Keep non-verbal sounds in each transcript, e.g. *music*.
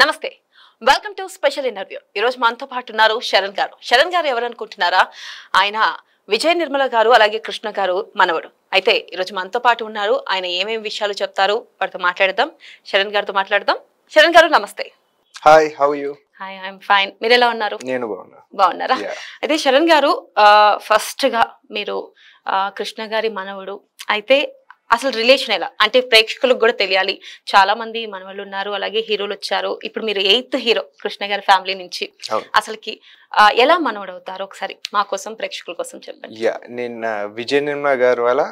నమస్తే. Welcome to special interview ఈ రోజు మనతో పాటు ఉన్నారు శరణ్ గారు. శరణ్ గారు ఎవరు అనుకుంటున్నారా ఆయన విజయ నిర్మల గారు అలాగే కృష్ణ గారు మనవడు. అయితే ఈరోజు మనతో పాటు ఉన్నారు. ఆయన ఏమేమి విషయాలు చెప్తారు? వాటితో మాట్లాడదాం. శరణ్ గారితో మాట్లాడదాం. శరణ్ గారు నమస్తే. Hi how you hi I'm fine మీరు ఎలా ఉన్నారు? నేను బాగున్నా. బాగున్నారా. అయితే శరణ్ గారు ఫస్ట్గా మీరు కృష్ణ గారి మనవడు. అయితే అసలు రిలేషన్ ఎలా అంటే ప్రేక్షకులకు కూడా తెలియాలి చాలా మంది మనవాళ్ళు ఉన్నారు అలాగే హీరోలు వచ్చారు ఇప్పుడు మీరు ఎయిత్ హీరో కృష్ణ గారి ఫ్యామిలీ నుంచి. అసలుకి ఎలా మనవడు అవుతారు ఒకసారి మా కోసం ప్రేక్షకుల కోసం చెప్పండి యా నేను విజయ్ నిర్మల గారు వాళ్ళ.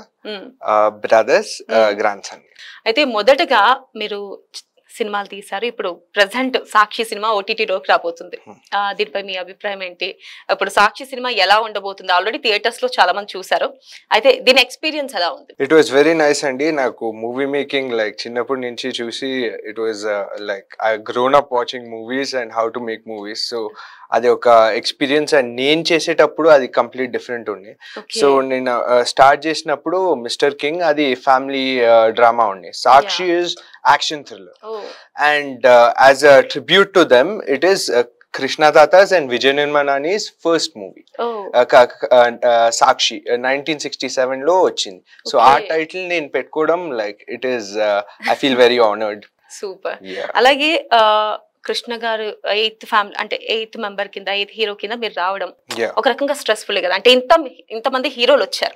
బ్రదర్స్. గ్రాండ్ సన్ అయితే మొదటగా మీరు సినిమాలు తీశారు. ఇప్పుడు ప్రజెంట్ సాక్షి సినిమా ఓటీటీలోకి రాబోతుంది. Hmm. దీనిపై మీ అభిప్రాయం ఏంటి? ఇప్పుడు సాక్షి సినిమా ఎలా ఉండబోతుంది? ఆల్రెడీ థియేటర్స్లో చాలా మంది చూసారు అయితే దీని ఎక్స్పీరియన్స్ ఎలా ఉంది? ఇట్ వాస్ వెరీ నైస్ అండి. నాకు మూవీ మేకింగ్ లైక్ చిన్నప్పటి నుంచి చూసి it was like I grown up watching movies and how to make movies so అది ఒక ఎక్స్పీరియన్స్ అండ్ నేను చేసేటప్పుడు అది కంప్లీట్ డిఫరెంట్ ఉంది. సో నేను స్టార్ట్ చేసినప్పుడు మిస్టర్ కింగ్ అది ఫ్యామిలీ డ్రామా ఉంది Sakshi is action thriller Oh, and uh, as a tribute to them it is uh, krishna tata's and vijay nirmanani's first movie. Oh, uh, ka- ka- uh, uh, Sakshi nineteen sixty సెవెన్లో వచ్చింది so ఆ. Title నేను పెట్టుకోవడం like it is I feel very honoured super అలాగే Krishna garu eighth family అంటే eighth member కింద eighth hero కింద మీరు రావడం ఒక రకంగా స్ట్రెస్ఫుల్ కదా. అంటే ఇంత ఇంతమంది హీరోలు వచ్చారు.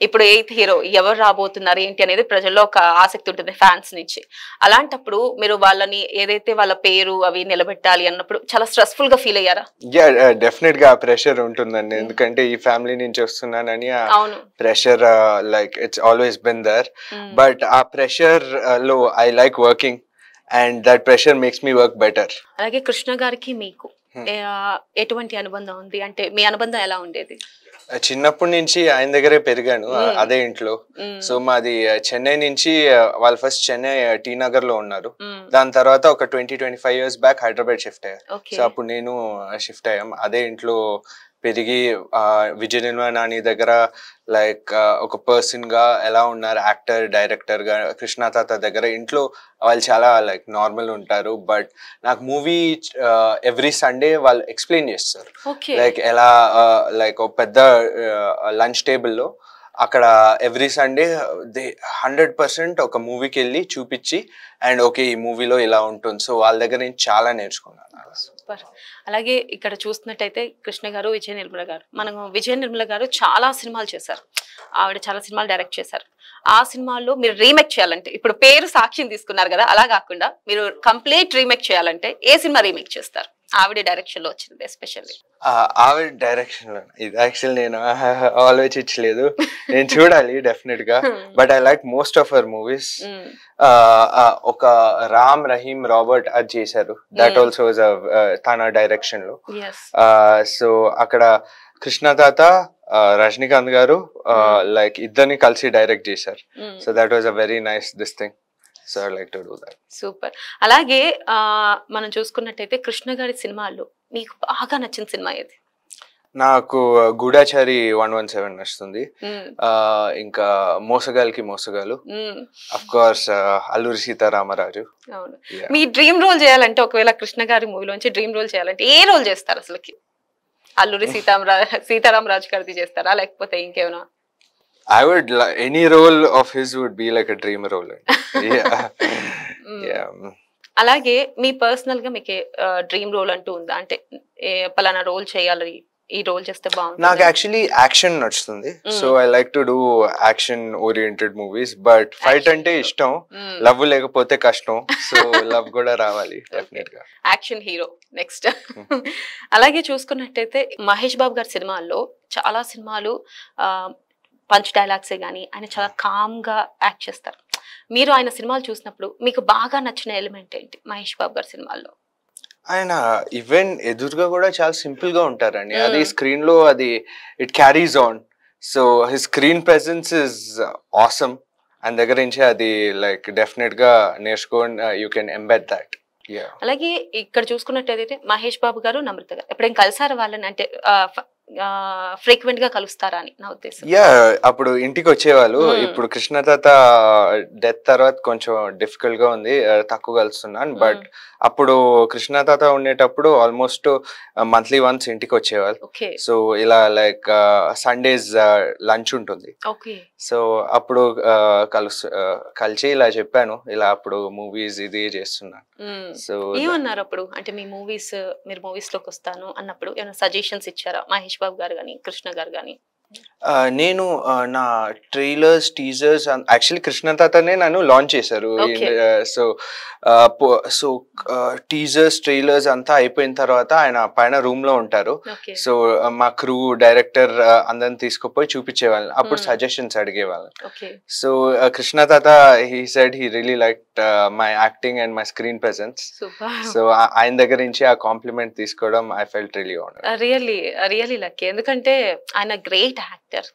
ఇప్పుడు ఎయిత్ హీరో ఎవరు రాబోతున్నారు ఏంటి అనేది ప్రజల్లో ఒక ఆసక్తి ఉంటుంది ఫ్యాన్స్ నుంచి. అలాంటప్పుడు మీరు వాళ్ళని ఏదైతే వాళ్ళ పేరు అవి నిలబెట్టాలి అన్నప్పుడు చాలా స్ట్రెస్ఫుల్గా ఫీల్ అయ్యారా? యా డెఫినెట్గా ప్రెషర్ ఉంటుందండి. ఎందుకంటే ఈ ఫ్యామిలీ నుంచి వస్తున్నానని pressure like it's always been there. But ఆ ప్రెషర్లో I like working and that pressure makes me work better అలాగే కృష్ణ గారికి మీకు Hmm. ఎటువంటి అనుబంధం ఉంది? అంటే మీ అనుబంధం ఎలా ఉండేది? చిన్నప్పటి నుంచి ఆయన దగ్గరే పెరిగాను. అదే ఇంట్లో. సో మాది చెన్నై నుంచి వాళ్ళు ఫస్ట్ చెన్నై టీ నగర్లో ఉన్నారు. దాని తర్వాత ఒక twenty twenty five years back Hyderabad shift అయ్యారు సో అప్పుడు నేను షిఫ్ట్ అయ్యాం అదే ఇంట్లో పెరిగి విజయ నిర్మల నాని దగ్గర లైక్ ఒక పర్సన్గా ఎలా ఉన్నారు యాక్టర్ డైరెక్టర్గా కృష్ణ తాత దగ్గర ఇంట్లో వాళ్ళు చాలా లైక్ నార్మల్ ఉంటారు. బట్ నాకు మూవీ ఎవ్రీ సండే వాళ్ళు ఎక్స్ప్లెయిన్ చేస్తారు. లైక్ ఎలా లైక్ ఒక పెద్ద లంచ్ టేబుల్లో అక్కడ every Sunday they hundred percent ఒక మూవీకి వెళ్ళి చూపించి అండ్ ఓకే ఈ మూవీలో ఇలా ఉంటుంది. సో వాళ్ళ దగ్గర నేను చాలా నేర్చుకున్నాను. సూపర్ అలాగే ఇక్కడ చూస్తున్నట్టయితే కృష్ణ గారు విజయ నిర్మల గారు. మనం విజయ నిర్మల గారు చాలా సినిమాలు చేశారు. ఆవిడ చాలా సినిమాలు డైరెక్ట్ చేశారు. ఆ సినిమాల్లో మీరు రీమేక్ చేయాలంటే ఇప్పుడు పేరు సాక్షిని తీసుకున్నారు కదా అలా కాకుండా మీరు కంప్లీట్ రీమేక్ చేయాలంటే ఏ సినిమా రీమేక్ చేస్తారు? ఆవిడ డైరెక్షన్లో వచ్చింది ఎస్పెషల్లీ ఆవిడ డైరెక్షన్లో. ఇది యాక్చువల్ నేను *laughs* ఆలోచించలేదు నేను చూడాలి డెఫినెట్గా. But I like most of our movies ఒక రామ్ రహీమ్ రాబర్ట్ అది చేశారు. దట్. ఆల్సో తన డైరెక్షన్లో. సో అక్కడ కృష్ణ తాత రజనీకాంత్ గారు లైక్ ఇద్దరిని కలిసి డైరెక్ట్ చేశారు. So that was a very nice this thing so I like to do that super అలాగే మనం చూసుకున్నట్టయితే కృష్ణ గారి సినిమాల్లో మీకు బాగా నచ్చిన సినిమా ఏది? నాకు గూఢాచారి వన్ వన్ సెవెన్ నచ్చుతుంది. ఇంకా మోసగాలికి మోసగాలు. Of course Alluri Sitaramaraju. Me dream role చేయాలంటే ఒకవేళ కృష్ణ గారి మూవీలోంచి డ్రీమ్ రోల్ చేయాలంటే ఏ రోల్ చేస్తారు అసలుకి? అల్లూరి *laughs* సీతారామరా సీతారాం రాజు గారిది చేస్తారా? లేకపోతే ఇంకేమైనా I would any role of his would be like a dream role hmm. అలాగే మీ పర్సనల్గా మీకు డ్రీమ్ రోల్ అంటూ ఉందా? అంటే పలానా రోల్ చేయాలి ఈ రోల్ చేస్తే నాకు బాగుంటుంది యాక్చువల్లీ యాక్షన్ నచ్చుతుంది. So I like to do action oriented movies but fight. అంటే ఇష్టం. లవ్ లేకపోతే కష్టం. సో లవ్ కూడా రావాలి *laughs* డెఫినెట్గా. యాక్షన్ హీరో నెక్స్ట్ అలాగే చూసుకున్నట్టయితే మహేష్ బాబు గారి సినిమాల్లో చాలా సినిమాలు పంచ్ డైలాగ్సే కానీ ఆయన చాలా కామ్గా యాక్ట్ చేస్తారు. మీరు ఆయన సినిమాలు చూసినప్పుడు మీకు బాగా నచ్చిన ఎలిమెంట్ ఏంటి మహేష్ బాబు గారి సినిమాల్లో? ఆయన ఈవెన్ ఎదురుగా కూడా చాలా సింపుల్గా ఉంటారండి. Mm. అది స్క్రీన్లో అది it carries on so his screen presence is awesome ఆయన దగ్గర నుంచి అది లైక్ డెఫినెట్గా నేర్చుకోండి you can embed that yeah అలాగే ఇక్కడ చూసుకున్నట్టయితే మహేష్ బాబు గారు నమ్రత గారు ఎప్పుడైనా కలిసారు వాళ్ళని? అంటే ఫ- ఫ్రీక్వెంట్గా కలుస్తారా అని నా ఉద్దేశం. యా అప్పుడు ఇంటికి వచ్చేవాళ్ళు. ఇప్పుడు కృష్ణతాత డెత్ తర్వాత కొంచెం డిఫికల్ట్గా ఉంది తక్కువ కలుస్తున్నాను. బట్ అప్పుడు కృష్ణతాత ఉండేటప్పుడు ఆల్మోస్ట్ మంత్లీ వన్స్ ఇంటికి వచ్చేవాళ్ళు సో ఇలా లైక్ సండేస్ లంచ్ ఉంటుంది. సో అప్పుడు కలుసు కలిసి ఇలా చెప్పాను. ఇలా అప్పుడు మూవీస్ ఇది చేస్తున్నాను. సో ఏమన్నారు అప్పుడు? అంటే మీ మూవీస్ మీరు మూవీస్లోకి వస్తాను అన్నప్పుడు ఏమైనా సజెషన్స్ ఇచ్చారా? మహేష్ బాబు గారు కానీ కృష్ణ గారు కానీ నేను నా ట్రైలర్స్ టీజర్స్ యాక్చువల్లీ కృష్ణ తాతనే నన్ను లాంచ్ చేశారు. సో సో టీజర్స్ ట్రైలర్స్ అంతా అయిపోయిన తర్వాత ఆయన పైన రూమ్లో ఉంటారు సో మా క్రూ డైరెక్టర్ అందరిని తీసుకుపోయి చూపించేవాళ్ళని అప్పుడు. సజెషన్స్ అడిగేవాళ్ళని సో కృష్ణ తాత he said he really like my acting and my screen presence so ఆయన దగ్గర నుంచి ఆ కాంప్లిమెంట్ తీసుకోవడం I felt really honour really really lucky ఎందుకంటే ఆయన గ్రేట్ యాక్టర్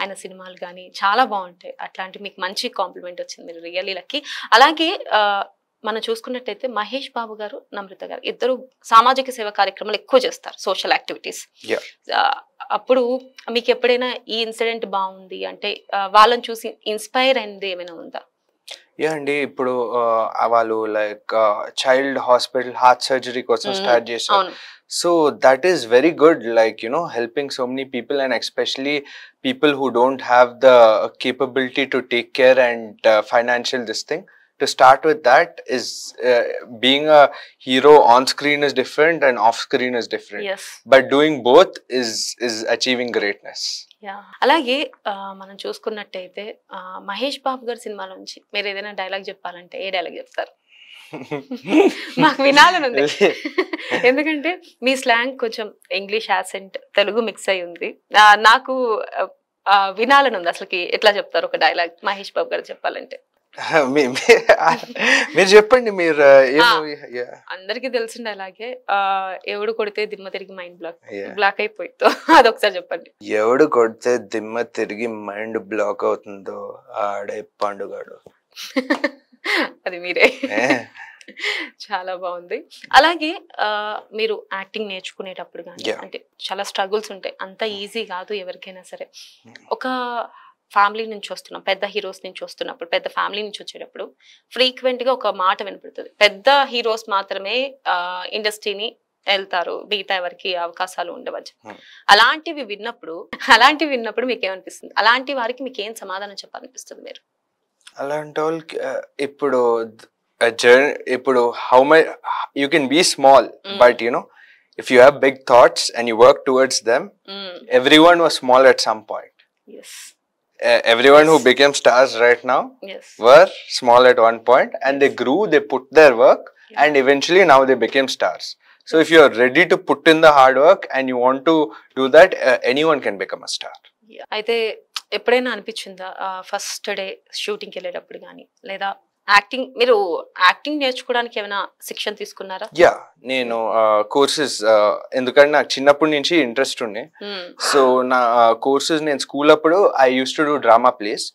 ఆయన సినిమాలు కానీ చాలా బాగుంటాయి. అట్లాంటి మీకు మంచి కాంప్లిమెంట్ వచ్చింది. మీరు రియల్లీ లక్కీ అలాగే మనం చూసుకున్నట్టయితే మహేష్ బాబు గారు నమ్రత గారు ఇద్దరు సామాజిక సేవ కార్యక్రమాలు ఎక్కువ చేస్తారు. Social activities. అప్పుడు మీకు ఎప్పుడైనా ఈ ఇన్సిడెంట్ బాగుంది అంటే వాళ్ళని చూసి ఇన్స్పైర్ అయింది ఏమైనా ఉందా? యా అండి. ఇప్పుడు వాళ్ళు like child hospital heart surgery కోసం. స్టార్ట్ చేశారు. అవును so that is very good like you know helping so many people and especially people who don't have the capability to take care and financial this thing to start with that is being a hero on screen is different and off screen is different yes but doing both is is achieving greatness yeah అలాగే మనం చూసుకున్నట్టయితే మహేష్ బాబు గారి సినిమాల నుంచి మీరు ఏదైనా dialogue చెప్పాలంటే ఏ dialogue చెప్తారు? మాకు వినాలని ఉంది. *laughs* ఎందుకంటే మీ స్లాంగ్ కొంచెం ఇంగ్లీష్ యాసెంట్ తెలుగు మిక్స్ అయి ఉంది. నాకు వినాలని ఉంది. అసలుకి ఎట్లా చెప్తారు ఒక డైలాగ్? మహేష్ బాబు గారు చెప్పాలంటే. మీరు చెప్పండి మీరు అందరికీ తెలిసిన డైలాగే ఆ, ఎవడు కొడితే దిమ్మ తిరిగి మైండ్ బ్లాక్. బ్లాక్ అయిపోయిందో *laughs* అదొకసారి చెప్పండి. ఎవడు కొడితే దిమ్మ తిరిగి మైండ్ బ్లాక్ అవుతుందో ఆడే పండుగాడు. *laughs* *laughs* అది మీరే? చాలా బాగుంది. అలాగే ఆ, మీరు యాక్టింగ్ నేర్చుకునేటప్పుడు కానీ. అంటే చాలా స్ట్రగుల్స్ ఉంటాయి. అంత ఈజీ కాదు ఎవరికైనా సరే. ఒక ఫ్యామిలీ నుంచి వస్తున్నాం. పెద్ద హీరోస్ నుంచి వస్తున్నప్పుడు పెద్ద ఫ్యామిలీ నుంచి వచ్చేటప్పుడు ఫ్రీక్వెంట్గా ఒక మాట వినపడుతుంది. పెద్ద హీరోస్ మాత్రమే ఇండస్ట్రీని వెళ్తారు. మిగతా ఎవరికి అవకాశాలు ఉండవచ్చు Hmm. అలాంటివి విన్నప్పుడు అలాంటివి విన్నప్పుడు మీకు ఏమనిపిస్తుంది అలాంటి వారికి మీకు ఏం సమాధానం చెప్పాలనిపిస్తుంది మీరు? అలాంటి వాళ్ళకి ఆ, ఇప్పుడు జర్నీ ఇప్పుడు how my you can be small Mm. But you know if you have big thoughts and you work towards them everyone was small at some point as everyone who Yes. Became stars right now as were small at one point and they grew they put their work and eventually now they became stars so if you are ready to put in the hard work and you want to do that uh, anyone can become a star Yeah. అయితే ఎప్పుడైనా అనిపించిందా first day షూటింగ్కి వెళ్ళేటప్పుడు కానీ లేదా acting మీరు acting నేర్చుకోవడానికి ఏమైనా శిక్షణ తీసుకున్నారా? యా నేను కోర్సెస్ ఎందుకంటే నాకు చిన్నప్పటి నుంచి ఇంట్రెస్ట్ ఉండే. సో నా కోర్సెస్ నేను స్కూల్ అప్పుడు I use to do drama plays.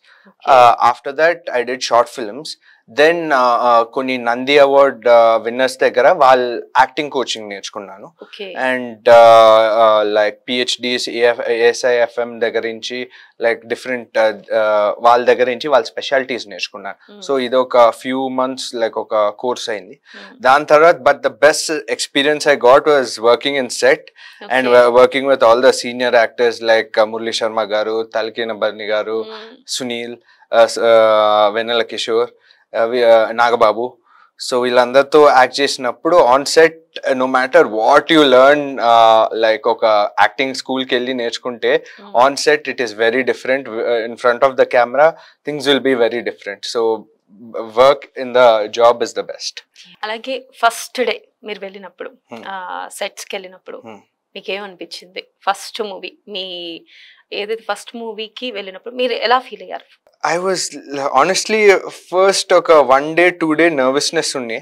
After that I did short films. Then కొన్ని నంది అవార్డ్ విన్నర్స్ దగ్గర వాళ్ళ యాక్టింగ్ కోచింగ్ నేర్చుకున్నాను. అండ్ లైక్ పిహెచ్డిస్ ఏఎస్ఐఎఫ్ఎం దగ్గర నుంచి లైక్ డిఫరెంట్ వాళ్ళ దగ్గర నుంచి వాళ్ళ స్పెషాలిటీస్ నేర్చుకున్నాను Hmm. సో ఇది ఒక ఫ్యూ మంత్స్ లైక్ ఒక కోర్స్ అయింది Hmm. దాని తర్వాత but the best experience I got was working in set and. Working with all the senior actors like Murali Sharma garu తల్కిన Bharani garu Hmm. Sunil Vennela Kishore uh, uh, Nagababu so వీళ్ళందరితో act చేసినప్పుడు on set no matter what you learn like ఒక acting స్కూల్కి వెళ్ళి నేర్చుకుంటే Hmm. On set it is very different in front of the camera things will be very different so work in the job is the best అలాగే first day మీరు వెళ్ళినప్పుడు Hmm. సెట్స్కి వెళ్ళినప్పుడు Hmm. మీకు ఏమనిపించింది ఫస్ట్ మూవీ మీ ఏదైతే first మూవీకి వెళ్ళినప్పుడు మీరు ఎలా ఫీల్ అయ్యారు ఐ వాజ్ ఆనెస్ట్లీ ఫస్ట్ ఒక one day two day nervousness ఉండే.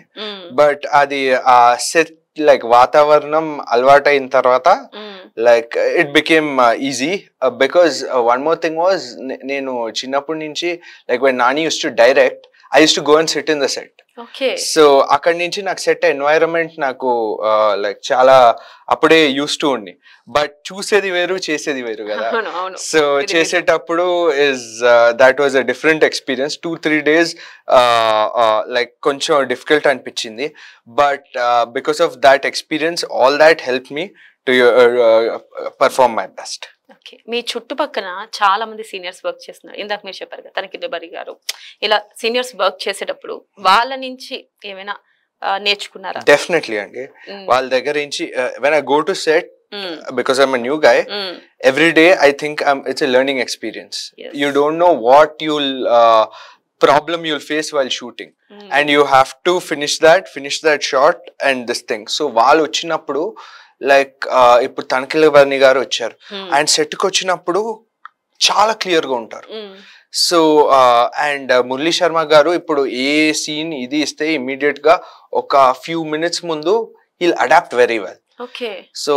బట్ అది ఆ సెట్ లైక్ వాతావరణం అలవాటైన తర్వాత Hmm. Like it became easy because one more thing was నేను చిన్నప్పటి నుంచి like when Nani use to direct I use to go and sit in the set so అక్కడి నుంచి నాకు సెట్ ఎన్వైరన్మెంట్ నాకు లైక్ చాలా అప్పుడే యూస్ టు ఉండి. బట్ చూసేది వేరు చేసేది వేరు కదా. సో చేసేటప్పుడు is that was a different experience two three days like కొంచెం డిఫికల్ట్ అనిపించింది. But because of that experience all that help me perform my best okay మీ చుట్టుపక్కన చాలా మంది సీనియర్స్ వర్క్ చేస్తున్నారు. తనకి దిబరి గారు. ఇలా సీనియర్స్ వర్క్ చేసేటప్పుడు వాళ్ళ నుంచి ఏమైనా నేర్చుకున్నారా? డెఫినెట్లీ అండి. వాళ్ళ దగ్గర నుంచి when go to set because I'm new guy every day I think it's experience you don't know what you face while shooting and you have to finish that finish that shot and this thing so వాళ్ళు వచ్చినప్పుడు like ఇప్పుడు తనకిల బర్ని గారు వచ్చారు మ్మ్. ఆయన సెట్కి వచ్చినప్పుడు చాలా క్లియర్గా ఉంటారు. సో అండ్ మురళీ శర్మ గారు ఇప్పుడు ఏ సీన్ ఇది ఇస్తే ఇమీడియట్గా ఒక ఫ్యూ మినిట్స్ ముందు he'll adapt very well so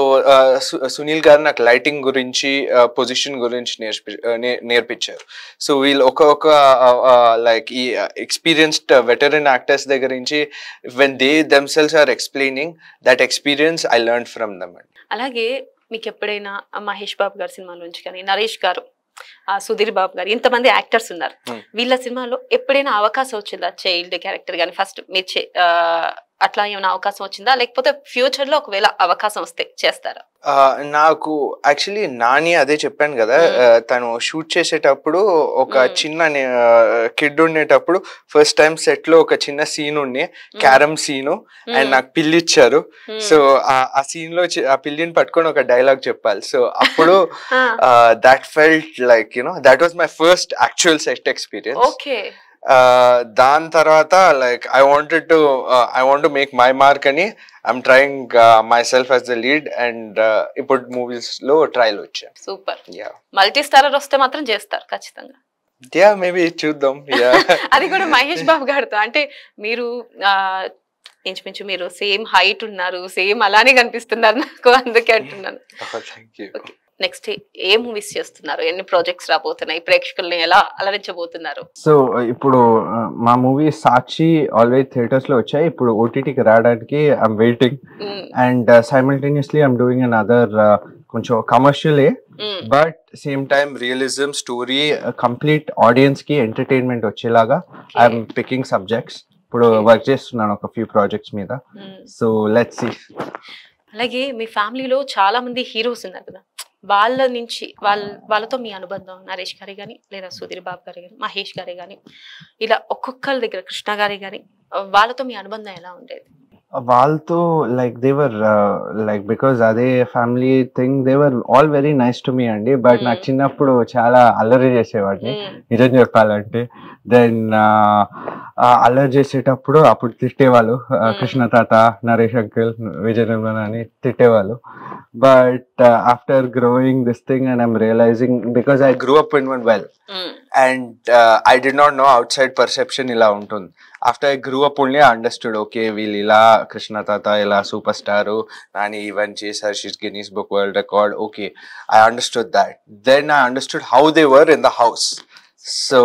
Sunil garu నాకు లైటింగ్ గురించి పొజిషన్ గురించి నేర్పి నేర్పించారు. సో వీళ్ళు ఒక ఒక లైక్ ఈ ఎక్స్పీరియన్స్డ్ వెటరన్ యాక్టర్స్ దగ్గర నుంచి when they themselves are explaining that experience I learn from them అండి. అలాగే మీకు ఎప్పుడైనా మహేష్ బాబు గారి సినిమా నుంచి కానీ నరేష్ గారు ఆ, సుధీర్ బాబు గారు ఇంతమంది యాక్టర్స్ ఉన్నారు. Hmm. వీళ్ళ సినిమాలో ఎప్పుడైనా అవకాశం వచ్చిందా చైల్డ్ క్యారెక్టర్ కానీ ఫస్ట్ మీరు అట్లా ఏమైనా అవకాశం వచ్చిందా? లేకపోతే ఫ్యూచర్లో ఒకవేళ అవకాశం వస్తే చేస్తారా? నాకు యాక్చువల్లీ నాని అదే చెప్పాను కదా తను షూట్ చేసేటప్పుడు ఒక. చిన్న కిడ్ ఉండేటప్పుడు ఫస్ట్ టైం సెట్లో ఒక చిన్న సీన్ ఉండి క్యారమ్ సీను అండ్ నాకు పిల్లి ఇచ్చారు సో ఆ సీన్లో ఆ పిల్లిని పట్టుకొని ఒక డైలాగ్ చెప్పాలి. సో అప్పుడు that felt like you know that was my first actual set experience దాని తర్వాత like I wanted to I want to make my mark అని I'm trying myself as the lead and ఇప్పుడు మూవీస్లో trial వచ్చాను super yeah multi starrer వస్తే మాత్రం చేస్తారు ఖచ్చితంగా. యా మేబీ చూద్దాం. యా *laughs* అది కూడా మహేష్ బాబు గారితో. అంటే మీరు ఇంచుమించు మీరు సేమ్ హైట్ ఉన్నారు సేమ్ అలానే కనిపిస్తున్నారు నాకు అందుకే అంటున్నాను. *laughs* యూ నెక్స్ట్ ఏ మూవీస్ చేస్తున్నారు? ఎన్ని ప్రాజెక్ట్స్ రాబోతున్నాయి? ప్రేక్షకుల్ని ఎలా అలరించబోతున్నారు? సో ఇప్పుడు మా మూవీ సాక్షి ఆల్వేస్ థియేటర్స్లో వచ్చాయి. ఇప్పుడు ఓటీటీకి రావడానికి I'm waiting. And simultaneously I'm doing another కొంచెం commercial. But same time realism story complete ఆడియన్స్కి ఎంటర్టైన్మెంట్ వచ్చేలాగా. ఐఎమ్ పికింగ్ సబ్జెక్ట్స్ ఇప్పుడు వర్క్ చేస్తున్నాను ఒక ఫ్యూ ప్రాజెక్ట్స్ మీద. సో లెట్స్ సీ అలాగే మీ ఫ్యామిలీలో చాలా మంది హీరోస్ ఉన్నారు కదా? వాళ్ళ నుంచి వాళ్ళ వాళ్ళతో మీ అనుబంధం నరేష్ గారి కానీ లేదా సుధీర్ బాబు గారి కానీ మహేష్ గారి కానీ ఇలా ఒక్కొక్కరి దగ్గర కృష్ణ గారి కానీ వాళ్ళతో మీ అనుబంధం ఎలా ఉండేది? వాళ్ళతో like they were like because అదే family thing they were all very nice to me అండి బట్ నాకు Mm. చిన్నప్పుడు చాలా అల్లరి చేసేవాడిని మ్మ్. నిజం చెప్పాలంటే దెన్ అల్లరి చేసేటప్పుడు అప్పుడు తిట్టేవాళ్ళు ఆ, Mm. కృష్ణ తాత నరేష్ అంకుల్ విజయ నిర్మల అని తిట్టేవాళ్ళు but after growing this thing and I'm realizing because I grew up in one well. And I did not know outside perception ఇలా ఉంటుంది after I grew up only understood okay వీళ్ళు ఇలా కృష్ణ తాత ఇలా super star Nani even చేశారు she's Guinness book world record okay I understood that then I understood how they were in the house so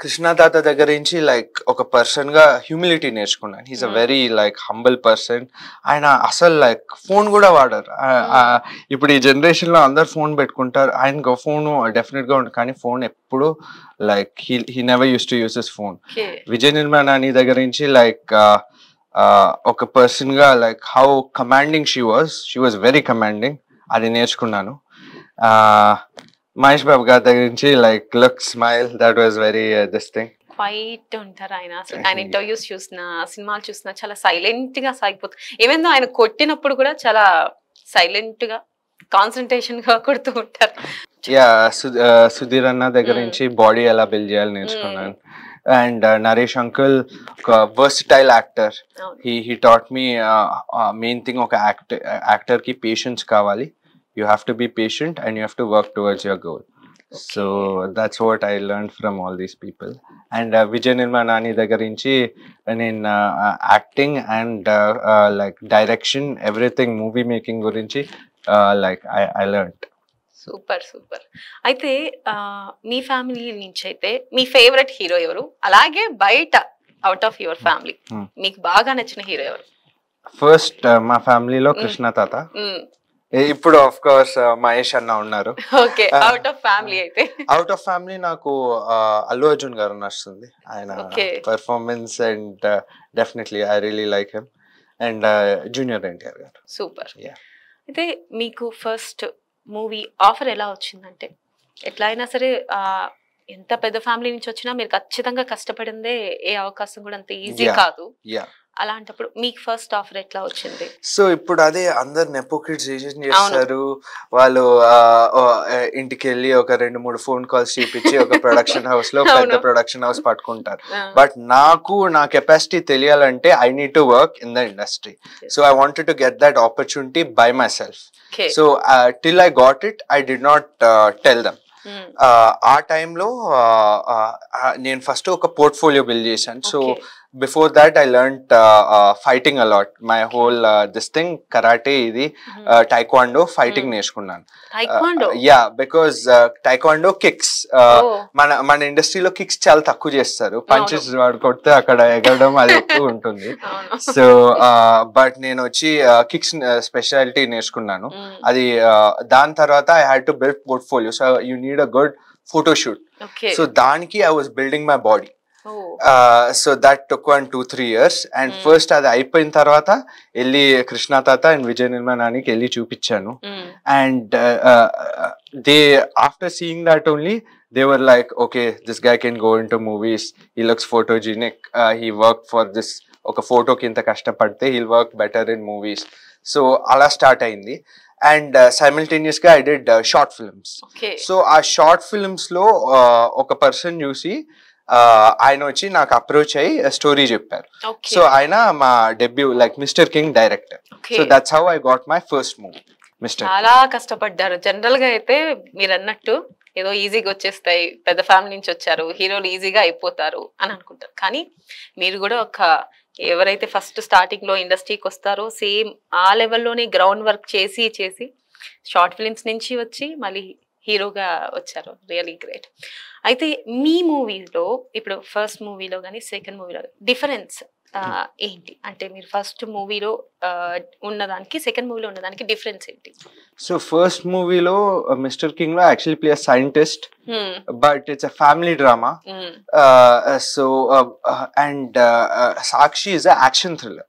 Krishna తాత దగ్గర నుంచి లైక్ ఒక పర్సన్గా హ్యూమిలిటీ నేర్చుకున్నాను. He's a Hmm. Very like humble person ఆయన అసలు like phone కూడా వాడరు. ఆ- ఇప్పుడు ఈ జనరేషన్లో అందరు ఫోన్ పెట్టుకుంటారు. ఆయన ఫోన్ డెఫినెట్గా ఉంటుంది. కానీ ఫోన్ ఎప్పుడు like he he never use to use his phone Vijay Nirmala నీ దగ్గర నుంచి లైక్ ఒక పర్సన్గా like how commanding she was she was very commanding అది నేర్చుకున్నాను. మహేష్ బాబు గారి దగ్గర నుంచి like look smile that was very this thing quiet ఉంటారు ఆయన. అసలు ఆయన *laughs* ఇంటర్వ్యూస్ చూసినా సినిమాలు చూసినా చాలా సైలెంట్గా సాగిపోతుంది ఏమైందో ఆయన కొట్టినప్పుడు కూడా చాలా సైలెంట్గా కాన్సన్ట్రేషన్గా కొడుతూ ఉంటారు. యా సుధీర్ అన్న దగ్గర Mm. నుంచి బాడీ ఎలా బిల్డ్ చేయాలి నేర్చుకున్నాను. అండ్ నరేష్ అంకుల్ ఒక versatile actor. He he taught me main thing ఒక యాక్టర్ యాక్టర్కి పేషెన్స్ కావాలి. You have to be patient and you have to work towards your goal so that's what I learn from all these people and Vijay Nirmala Nani దగ్గర నుంచి నేను acting and like direction everything movie making గురించి like I I learn super super అయితే ఆ, మీ family నుంచి అయితే మీ favourite hero ఎవరు? అలాగే బయట out of your family Hmm. మీకు బాగా నచ్చిన హీరో ఎవరు? ఫస్ట్ మా ఫ్యామిలీలో కృష్ణ తాత. ఏ- ఇప్పుడు ఆఫ్ కోర్స్ మహేష్ అన్న ఉన్నారు ఓకే. అవుట్ ఆఫ్ ఫ్యామిలీ అయితే అవుట్ ఆఫ్ ఫ్యామిలీ నాకు అల్లు అర్జున్ గారు నచ్చుతుంది ఆయన. Performance and definitely I really like him and junior NTR garu super. అయితే మీకు ఫస్ట్ మూవీ ఆఫర్ ఎలా వచ్చిందంటే ఎట్లా అయినా సరే ఎంత పెద్ద ఫ్యామిలీ నుంచి వచ్చినా మీరు ఖచ్చితంగా కష్టపడిందే ఏ అవకాశం కూడా అంత ఈజీ. కాదు యా అలాంటప్పుడు మీకు ఫస్ట్ ఆఫర్ ఎట్లా వచ్చింది? సో ఇప్పుడు అదే అందరు నెపోకిడ్స్ చేస్తారు. వాళ్ళు ఇంటికి వెళ్ళి ఒక రెండు మూడు ఫోన్ కాల్స్ చూపించి ఒక ప్రొడక్షన్ హౌస్లో పెద్ద. ప్రొడక్షన్ హౌస్ పట్టుకుంటారు. బట్ నాకు నా కెపాసిటీ తెలియాలంటే I need to work in the industry so I wanted to get that opportunity by myself. So till I got it I did not tell them. ఆ టైంలో నేను first ఒక portfolio build చేశాను. So. Before that I learn fighting a lot my whole this thing karate ఇది. Taekwondo fighting. నేర్చుకున్నాను Taekwondo? Yeah because taekwondo kicks Oh. మన మన ఇండస్ట్రీలో కిక్స్ చాలా తక్కువ చేస్తారు పంచెస్ వాడు కొడితే అక్కడ ఎగరడం అది ఎక్కువ *laughs* ఉంటుంది. సో బట్ నేను వచ్చి కిక్స్ స్పెషాలిటీ నేర్చుకున్నాను Hmm. అది uh, దాని తర్వాత I had to build portfolio so you need a good photo shoot Okay. So దానికి I was building my body. So that took one two three years and. First అది అయిపోయిన తర్వాత వెళ్ళి కృష్ణ తాత అండ్ విజయ నిర్మాణానికి వెళ్ళి చూపించాను. And they after seeing that only they were like okay this guy can go into movies he looks photogenic he work for this ఒక ఫోటోకి ఇంత కష్టపడితే he'll work better in movies so అలా స్టార్ట్ అయింది. And సైమిల్టేనియస్గా I did short films Okay. So ఆ short ఫిల్మ్స్లో uh, ఒక person చూసి uh, ఆయన వచ్చి నాకు అప్రోచ్ అయ్యి స్టోరీ చెప్పారు. సో ఆయన మా debut like Mister King director. So that's how I got my first movie Mister చాలా కష్టపడ్డారు. జనరల్గా అయితే మీరు అన్నట్టు ఏదో ఈజీగా వచ్చేస్తాయి పెద్ద ఫ్యామిలీ నుంచి వచ్చారు హీరోలు ఈజీగా అయిపోతారు అని అనుకుంటారు. కానీ మీరు కూడా ఒక ఎవరైతే ఫస్ట్ స్టార్టింగ్లో ఇండస్ట్రీకి వస్తారో సేమ్ ఆ లెవెల్లోనే గ్రౌండ్ వర్క్ చేసి చేసి షార్ట్ ఫిలిమ్స్ నుంచి వచ్చి మళ్ళీ హీరోగా వచ్చారు. రియలీ గ్రేట్ అయితే మీ మూవీలో ఇప్పుడు ఫస్ట్ మూవీలో కానీ సెకండ్ మూవీలో డిఫరెన్స్ ఏంటి అంటే మీరు ఫస్ట్ మూవీలో ఉన్నదానికి సెకండ్ మూవీలో ఉన్నదానికి డిఫరెన్స్ ఏంటి సో ఫస్ట్ మూవీలో Mister కింగ్లో actually play scientist Hmm. But it's a family drama Hmm. So and Sakshi is action thriller.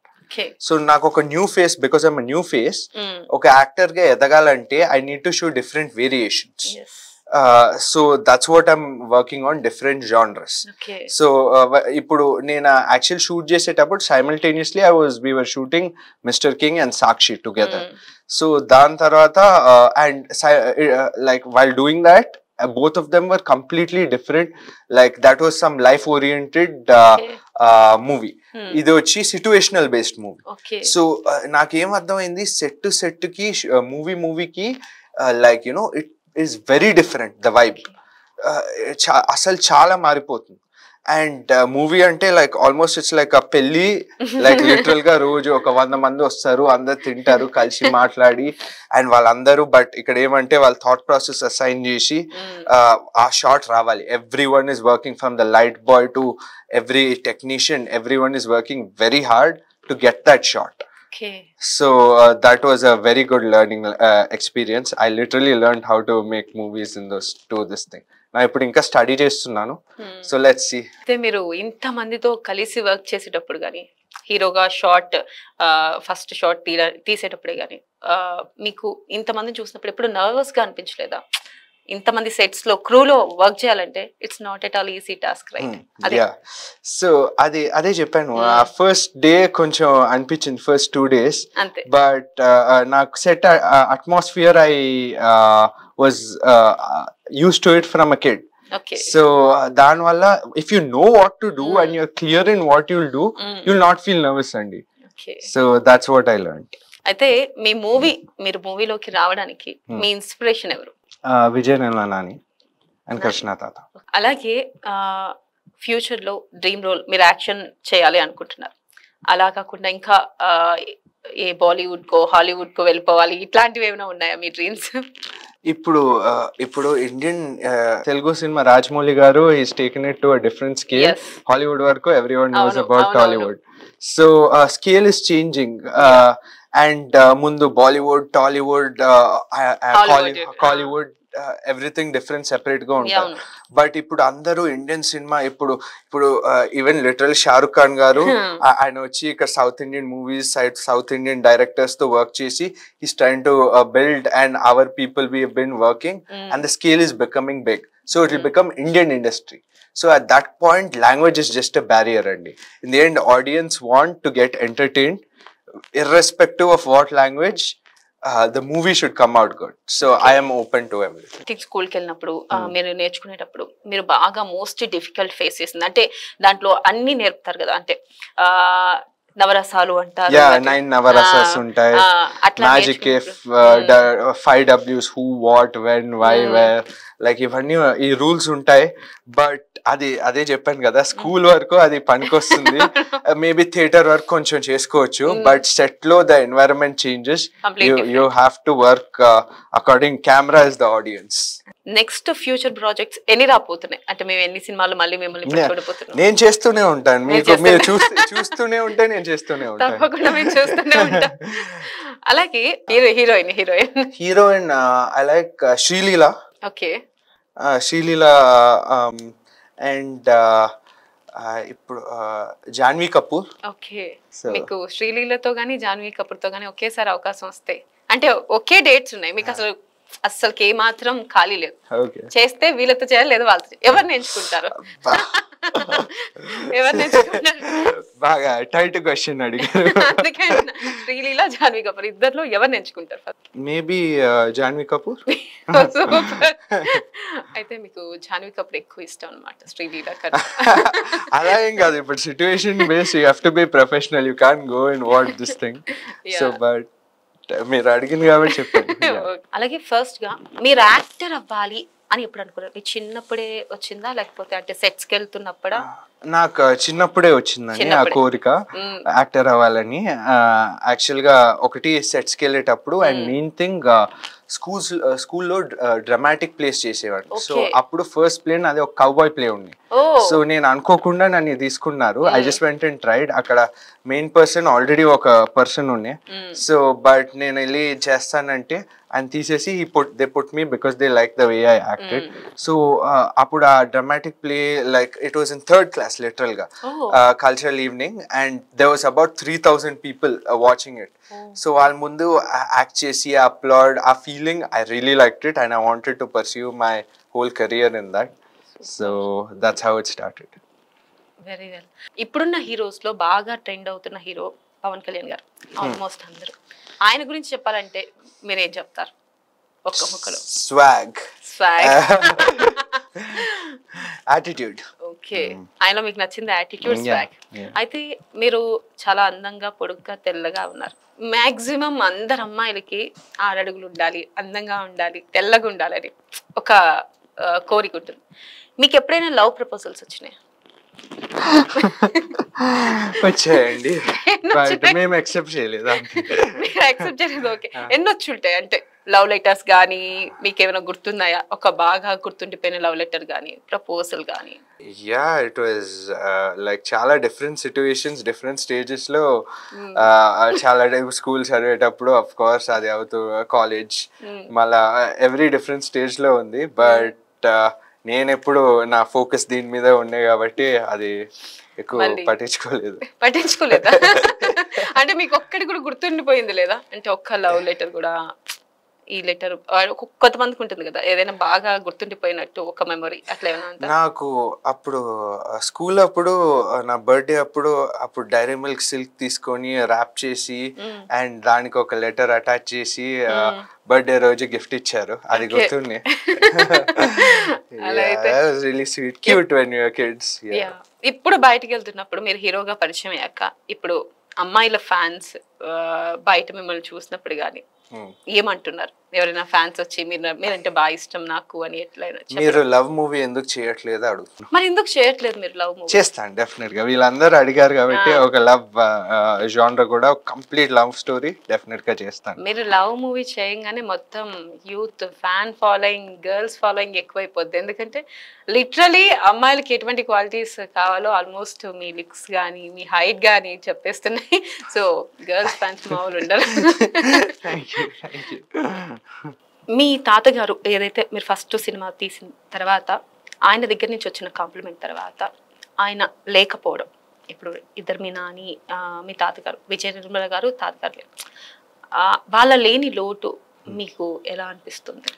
So నాకు ఒక new face because I'm new face Hmm. ఒక యాక్టర్గా ఎదగాలంటే I need to show different variations. So that's what I'm working on different genres Okay. So ఇప్పుడు నేను actual shoot చేసేటప్పుడు simultaneously I was we were shooting Mister King and Sakshi together. So దాని తర్వాత and like while doing that both of them were completely different like that was some life oriented Okay. Movie. ఇది వచ్చి situational based movie. So నాకేం అర్థమైంది set సెట్కి movie మూవీకి like you know it is very different the vibe అసలు చాలా మారిపోతుంది. And movie అంటే లైక్ ఆల్మోస్ట్ ఇట్స్ లైక్ ఆ పెళ్ళి లైక్ లిటరల్గా రోజు ఒక వంద మంది వస్తారు అందరు తింటారు కలిసి *laughs* మాట్లాడి అండ్ వాళ్ళందరూ బట్ ఇక్కడ ఏమంటే వాళ్ళ థాట్ ప్రాసెస్ అసైన్ చేసి Hmm. uh, ఆ షాట్ రావాలి. Every one is working from the light boy to every technician every one is working very hard to get that shot Okay. So uh, that was a very good learning uh, experience. I literally learned how to make movies in those to this thing. నా ఇప్పుడు ఇంకా study చేస్తున్నాను. So let's see అయితే మీరు ఇంత మందితో కలిసి work చేసేటప్పుడు కానీ హీరోగా షార్ట్ ఫస్ట్ షార్ట్ తీసేటప్పుడే కానీ మీకు ఇంతమందిని చూసినప్పుడు ఎప్పుడు నర్వస్గా అనిపించలేదా ఇంతమంది సెట్స్లో క్రూలో వర్క్ చేయాలంటే it's not at all easy task right అదే. సో అది అదే చెప్పాను. Hmm. ఫస్ట్ డే కొంచెం అనిపించింది ఫస్ట్ టూ డేస్ అంతే. బట్ నాకు set atmosphere I was use to it from a kid so దానివల్ల if you know what to do Hmm. And you're clear in what you'll do you'll not feel nervous అండి so that's what I learn అయితే మీ movie మీరు మూవీలోకి రావడానికి Hmm. మీ inspiration ఎవరు? Vijay Nani and Krishna తాత. అలాగే ఫ్యూచర్లో డ్రీమ్ రోల్ మీరు యాక్షన్ చేయాలి అనుకుంటున్నారు. అలా కాకుండా ఇంకా ఏ బాలీవుడ్ కో హాలీవుడ్ కో వెళ్ళిపోవాలి ఇట్లాంటివి ఏమైనా ఉన్నాయా మీ డ్రీమ్స్? ఇప్పుడు ఇప్పుడు Indian Telugu cinema Rajamouli garu is taken it to different scale. Hollywood వరకు every one knows about Tollywood. So scale is changing. And ముందు బాలీవుడ్ టాలీవుడ్ కాలీవుడ్ ఎవ్రీథింగ్ డిఫరెంట్ సెపరేట్గా ఉంటారు బట్ ఇప్పుడు అందరూ ఇండియన్ సినిమా ఇప్పుడు ఇప్పుడు ఈవెన్ లిటరల్ షారుఖ్ ఖాన్ గారు *laughs* ఆయన వచ్చి ఇక్కడ south Indian movies side south Indian డైరెక్టర్స్తో work చేసి is train to build and our people we been working and the scale is becoming big so it will become Indian industry so at that point language is just a barrier అండి in the end audience want to get entertain irrespective of what language. Uh, the movie should come out good. So I am open to everything. Acting స్కూల్కి వెళ్ళినప్పుడు Hmm. మీరు నేర్చుకునేటప్పుడు మీరు బాగా most difficult face చేసింది అంటే దాంట్లో అన్ని నేర్పుతారు కదా అంటే నవరసాలు అంటారు Yeah, అలాగే, nine Navarasas ఆ, ఉంటాయి. uh, Hmm. five W's who, what, when, why, Hmm. where. Like ఇవన్నీ ఈ రూల్స్ ఉంటాయి బట్ అది అదే చెప్పాను కదా స్కూల్ వరకు అది పనికొస్తుంది. మేబీ థియేటర్ వర్క్ కొంచెం చేసుకోవచ్చు. బట్ సెట్లో the environment changes you have to work according camera is the audience next future projects ఎన్ని రాబోతున్నాయి? అంటే మేము ఎన్ని సినిమాలు మళ్ళీ మిమ్మల్ని. చూడబోతున్నాం? నేను చేస్తూనే ఉంటాను. మీరు మీకు మీరు చేస్తూనే- చూస్తూ చూస్తూనే ఉంటే నేను చేస్తూనే ఉంటాను. తప్పకుండా మేము చూస్తూనే ఉంటాం. *laughs* అలాగే hero heroine heroine. Heroine I like Sreeleela okay Sreeleela and ఇప్పుడు జాన్వీ కపూర్. ఓకే. మీకు శ్రీలీలతో గానీ జాన్వీ కపూర్తో గానీ ఒకేసారి అవకాశం వస్తాయి అంటే ఒకే డేట్స్ ఉన్నాయి మీకు అసలు అసలుకి ఏ మాత్రం ఖాళీ లేదు. చేస్తే వీళ్ళతో చేయాలి లేదా వాళ్ళతో. ఎవరిని ఎంచుకుంటారు *laughs* ఎవరిని ఎంచుకుంటారు బాగా టైట్ క్వశ్చన్ అడిగారు. *laughs* అందుకే. శ్రీలీల జాన్వీ కపూర్ ఇద్దర్లో ఎవరిని ఎంచుకుంటారు ఫస్ట్ మేబీ జాన్వీ కపూర్. *laughs* అయితే మీకు జాన్వీ కపూర్ ఎక్కువ ఇష్టం అనమాట శ్రీలీల కన్నా. అలా ఏం కాదు ఇప్పుడు situation base you have to be professional you can go in what this thing so. But మీరు అడిగింది కాబట్టి Yeah. అలాగే ఫస్ట్గా మీరు యాక్టర్ అవ్వాలి అని ఎప్పుడు అనుకున్నారు మీ చిన్నప్పుడే వచ్చిందా లేకపోతే అంటే సెట్స్కి వెళ్తున్నప్పుడా నాకు చిన్నప్పుడే వచ్చిందని ఆ. కోరిక. యాక్టర్ అవ్వాలని యాక్చువల్గా ఒకటి సెట్స్కి వెళ్ళేటప్పుడు అండ్. మెయిన్ థింగ్ స్కూల్స్ స్కూల్లో డ్రామాటిక్ ప్లేస్ చేసేవాడు సో. అప్పుడు ఫస్ట్ ప్లే అది ఒక కౌబాయ్ ప్లే ఉంది సో నేను అనుకోకుండా నన్ను తీసుకున్నారు. I. Just went and tried అక్కడ మెయిన్ పర్సన్ ఆల్రెడీ ఒక పర్సన్ ఉండే. సో బట్ నేను వెళ్ళి చేస్తానంటే ఆయన తీసేసి ఈ put they put me because they like the way I acted so అప్పుడు ఆ dramatic play like it was in third class లిటరల్గా ఓ cultural evening and they was about three thousand people watching it so వాళ్ళ ముందు act చేసి applaud ఆ feeling I really like it and I wanted to pursue my whole career in that so that's how it started very well ఇప్పుడున్న హీరోస్లో బాగా trend అవుతున్న hero Pawan Kalyan గారు almost అందరూ. ఆయన గురించి చెప్పాలంటే మీరేం చెప్తారు? ఒక్క ముక్కలో. Swag swag attitude okay. ఆయనలో మీకు నచ్చింది యాటిట్యూడ్ Yeah, స్వాగ్ yeah. అయితే మీరు చాలా అందంగా పొడుగ్గా తెల్లగా ఉన్నారు. మాక్సిమం అందరు అమ్మాయిలకి ఆరడుగులు ఉండాలి అందంగా ఉండాలి తెల్లగా ఉండాలని ఒక కోరిక ఉంటుంది. మీకు ఎప్పుడైనా లవ్ ప్రపోజల్స్ వచ్చినాయి? వచ్చాయండి? మేము చేయలేదు. అంతే మీరు యాక్సెప్ట్ చేయలేదు ఓకే. *laughs* ఎన్ని వచ్చి ఉంటాయి అంటే? లవ్ లెటర్స్ కానీ మీకు ఏమైనా గుర్తున్నాయా? ఒక బాగా గుర్తుండిపోయిన లవ్ లెటర్ కానీ ప్రపోజల్ కానీ యా ఇట్ వాజ్ లైక్ చాలా డిఫరెంట్ సిచ్యువేషన్స్ డిఫరెంట్ స్టేజెస్లో uh, చాలా స్కూల్ చదివేటప్పుడు అఫ్ కోర్స్ అది అవుతూ కాలేజ్ మళ్ళా ఎవ్రీ డిఫరెంట్ స్టేజ్లో ఉంది. బట్ నేను ఎప్పుడు నా ఫోకస్ దీని మీద ఉండే కాబట్టి అది ఎక్కువ. పట్టించుకోలేదు. *laughs* పట్టించుకోలేదా? *laughs* అంటే మీకు ఒక్కటి కూడా గుర్తుండిపోయింది లేదా? అంటే ఒక్క లవ్ లెటర్ కూడా. ఈ లెటర్ కొంతమందికి ఉంటుంది కదా ఏదైనా బాగా గుర్తుండిపోయినట్టు ఒక మెమరీ అట్లా ఏమైనా నాకు అప్పుడు స్కూల్ అప్పుడు నా బర్త్డే అప్పుడు అప్పుడు డైరీ మిల్క్ సిల్క్ తీసుకొని ర్యాప్ చేసి. అండ్ దానికి ఒక లెటర్ అటాచ్ చేసి. బర్త్డే రోజు గిఫ్ట్ ఇచ్చారు అది. గుర్తుంది really sweet cute when your kids. ఇప్పుడు బయటికి వెళ్తున్నప్పుడు మీరు హీరోగా పరిచయం అయ్యాక ఇప్పుడు అమ్మాయిల ఫ్యాన్స్ బయట మిమ్మల్ని చూసినప్పుడు కానీ. ఏమంటున్నారు? ఎవరైనా ఫ్యాన్స్ వచ్చి మీరు మీరంటే బాగా ఇష్టం నాకు అని ఎట్లయినా? మీరు లవ్ మూవీ ఎందుకు చేయట్లేదు అడుగుతున్నా. మరి ఎందుకు చేయట్లేదు మీరు లవ్ మూవీ? చేస్తాను డెఫినెట్గా వీళ్ళందరూ అడిగారు కాబట్టి. ఒక లవ్ జానర్ కూడా కంప్లీట్ లవ్ స్టోరీ డెఫినెట్గా చేస్తాను. మీరు లవ్ మూవీ చేయగానే మొత్తం youth fan following girls following ఎక్కువైపోద్ది. ఎందుకంటే లిటరలీ అమ్మాయిలకి ఎటువంటి క్వాలిటీస్ కావాలో ఆల్మోస్ట్ మీ లుక్స్ కానీ మీ హైట్ కానీ చెప్పేస్తున్నాయి. సో గర్ల్స్ ఫ్యాన్స్ మామూలు ఉండరు. *laughs* మీ తాతగారు ఏదైతే మీరు ఫస్ట్ సినిమా తీసిన తర్వాత ఆయన దగ్గర నుంచి వచ్చిన కాంప్లిమెంట్ తర్వాత ఆయన లేకపోవడం ఇప్పుడు ఇద్దరు మీ నాని మీ తాతగారు విజయ నిర్మల గారు తాతగారు వాళ్ళ లేని లోటు మీకు ఎలా అనిపిస్తుంది?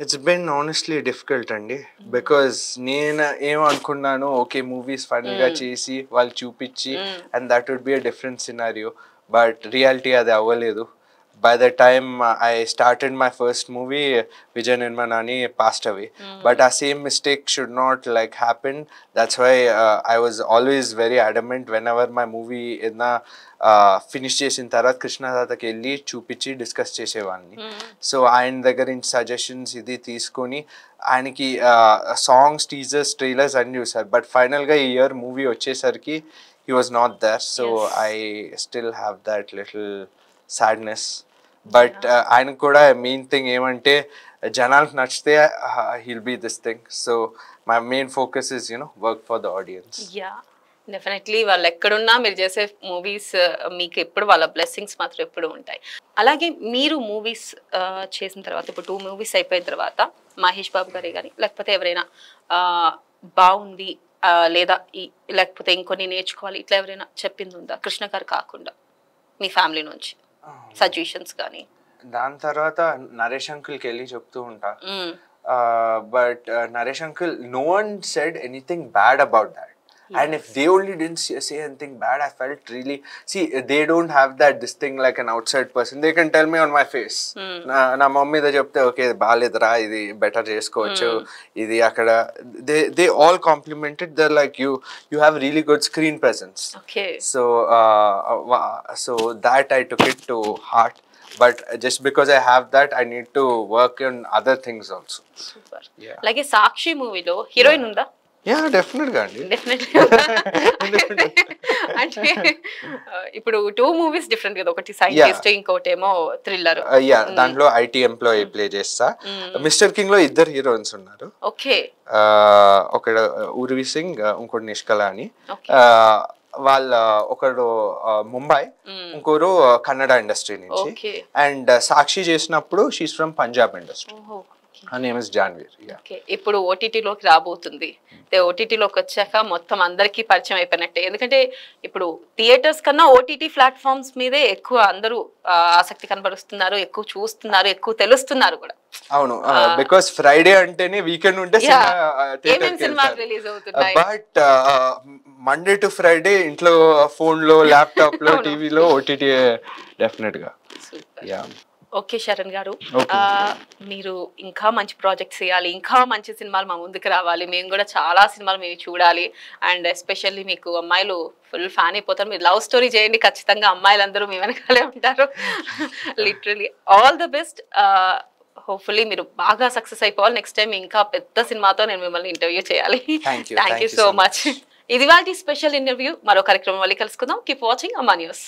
ఇట్స్ బెన్ ఆనెస్ట్లీ డిఫికల్ట్ అండి. బికాస్ నేను ఏమనుకున్నాను ఓకే మూవీస్ ఫన్గా Mm. చేసి వాళ్ళు చూపించి. And that would be a different scenario but reality అది అవ్వలేదు. By the time I started my first movie Vijay నిర్మనాని passed away but ఆ same mistake should not like happen that's why I was always very adamant whenever my movie ఏదైనా finish చేసిన తర్వాత కృష్ణదాతకి వెళ్ళి చూపించి discuss చేసేవాడిని. So ఆయన దగ్గర నుంచి సజెషన్స్ ఇది తీసుకొని ఆయనకి సాంగ్స్ టీజర్స్ ట్రైలర్స్ అన్ని చూసారు. బట్ ఫైనల్గా ఈ ఇయర్ మూవీ వచ్చేసరికి he was not there so. I still have that little sadness but ఆయనకు కూడా మెయిన్ థింగ్ ఏమంటే జనాలకు నచ్చితే he'll be this thing so my main focus is you know work for the audience yeah definitely వాళ్ళు ఎక్కడున్నా మీరు చేసే movies uh, మీకు ఎప్పుడు వాళ్ళ బ్లెస్సింగ్స్ మాత్రం ఎప్పుడు ఉంటాయి. అలాగే మీరు మూవీస్ uh, చేసిన తర్వాత ఇప్పుడు టూ మూవీస్ అయిపోయిన తర్వాత మహేష్ బాబు గారే కానీ లేకపోతే ఎవరైనా uh, బాగుంది లేదా లేకపోతే ఇంకొన్ని నేర్చుకోవాలి ఇట్లా ఎవరైనా చెప్పింది ఉందా? కృష్ణ గారు కాకుండా మీ ఫ్యామిలీ నుంచి. సజెషన్స్ కానీ దాని తర్వాత నరేష్ అంకుల్కి వెళ్ళి చెప్తూ ఉంటా. But Naresh uncle no one said anything bad about that. about that. And if they only didn't say, say anything bad, I felt really. See, they don't have that this thing like an outside person. They can tell me on my face. నా నా mummy మీద చెప్తే okay బాగాలేదురా ఇది better చేసుకోవచ్చు ఇది అక్కడ they they all complemented they like you you have really good screen presence okay so uh, wa- so that i took it to heart but just because i have that i need to work on other things also super Yeah. అలాగే సాక్షి మూవీలో heroine ఉందా Definitely గా అండి. *laughs* అంటే ఇప్పుడు two movies different కదా. ఒకటి scientist ఇంకోటి ఏమో థ్రిల్లర్ yeah దాంట్లో ఐటీ ఎంప్లాయీ ప్లే చేస్తా. మిస్టర్ కింగ్లో ఇద్దరు హీరోయిన్స్ ఉన్నారు. ఓకే. ఒకడు ఉర్వి సింగ్ ఇంకోటి నిష్కల అని వాళ్ళ ఒకడు ముంబై ఇంకోరు కన్నడ ఇండస్ట్రీ నుంచి. అండ్ సాక్షి చేసినప్పుడు she's from Punjab industry name is జాన్వీర్ yeah. Okay ఇప్పుడు ఓటీటీలోకి రాబోతుంది. ఓటీటీలోకి వచ్చాక మొత్తం అందరికీ పరిచయం అయిపోయినట్టే. ఎందుకంటే ఇప్పుడు థియేటర్స్ కన్నా ఓటీటీ ప్లాట్ఫామ్స్ మీదే ఎక్కువ అందరూ ఆసక్తి కనబరుస్తున్నారు ఎక్కువ చూస్తున్నారు ఎక్కువ తెలుస్తున్నారు కూడా. అవును బికాస్ ఫ్రైడే అంటేనే వీకెండ్ ఉంటే బట్ మండే టు ఫ్రైడే ఇంట్లో ఫోన్లో ల్యాప్టాప్లో. టీవీలో ఓటీటీ డెఫినెట్గా. ఓకే శరణ్ గారు. మీరు ఇంకా మంచి ప్రాజెక్ట్స్ చేయాలి ఇంకా మంచి సినిమాలు మా ముందుకు రావాలి. మేము కూడా చాలా సినిమాలు మేము చూడాలి. అండ్ ఎస్పెషల్లీ మీకు అమ్మాయిలు ఫుల్ ఫ్యాన్ అయిపోతారు. మీరు లవ్ స్టోరీ చేయండి. ఖచ్చితంగా అమ్మాయిలందరూ మీ వెనకాలే ఉంటారు. Literally all the best hopefully మీరు బాగా సక్సెస్ అయిపోవాలి. నెక్స్ట్ టైం ఇంకా పెద్ద సినిమాతో నేను మిమ్మల్ని ఇంటర్వ్యూ చేయాలి. థ్యాంక్ సో మచ్ ఇది వాళ్ళ స్పెషల్ ఇంటర్వ్యూ మరో కార్యక్రమం మళ్ళీ కలుసుకుందాం. కీప్ వాచింగ్ అమ్మా న్యూస్